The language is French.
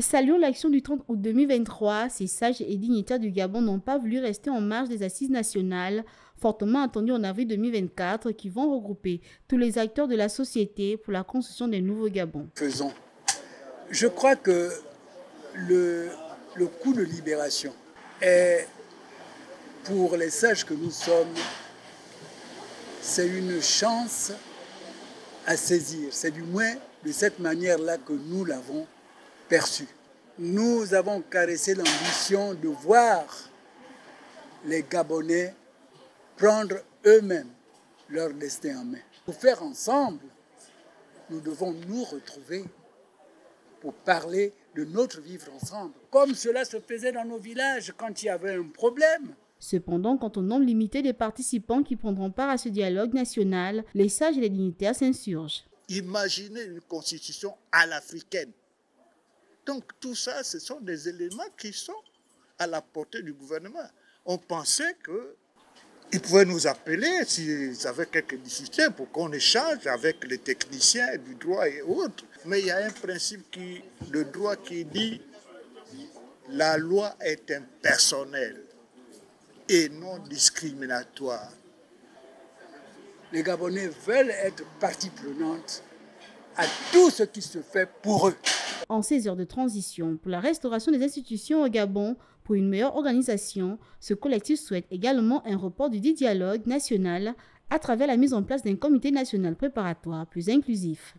Saluons l'action du 30 août 2023. Ces sages et dignitaires du Gabon n'ont pas voulu rester en marge des assises nationales, fortement attendues en avril 2024, qui vont regrouper tous les acteurs de la société pour la construction des nouveaux Gabons. Faisons. Je crois que le, le coup de libération est, pour les sages que nous sommes, c'est une chance à saisir. C'est du moins de cette manière-là que nous l'avons perçu. Nous avons caressé l'ambition de voir les Gabonais prendre eux-mêmes leur destin en main. Pour faire ensemble, nous devons nous retrouver pour parler de notre vivre ensemble, comme cela se faisait dans nos villages quand il y avait un problème. Cependant, quant au nombre limité de participants qui prendront part à ce dialogue national, les sages et les dignitaires s'insurgent. Imaginez une constitution à l'africaine. Donc tout ça, ce sont des éléments qui sont à la portée du gouvernement. On pensait qu'ils pouvaient nous appeler s'ils avaient quelques difficultés pour qu'on échange avec les techniciens du droit et autres. Mais il y a un principe qui, droit qui dit la loi est impersonnelle et non discriminatoire. Les Gabonais veulent être partie prenante à tout ce qui se fait pour eux. En ces heures de transition pour la restauration des institutions au Gabon, pour une meilleure organisation, ce collectif souhaite également un report du dialogue national à travers la mise en place d'un comité national préparatoire plus inclusif.